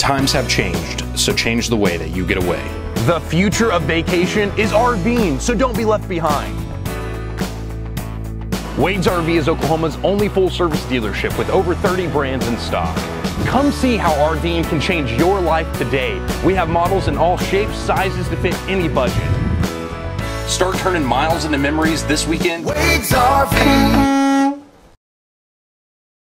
times have changed, so change the way that you get away. The future of vacation is RVing, so don't be left behind. Wade's RV is Oklahoma's only full service dealership with over 30 brands in stock. Come see how RVing can change your life today. We have models in all shapes, sizes to fit any budget. Start turning miles into memories this weekend. Wade's RV.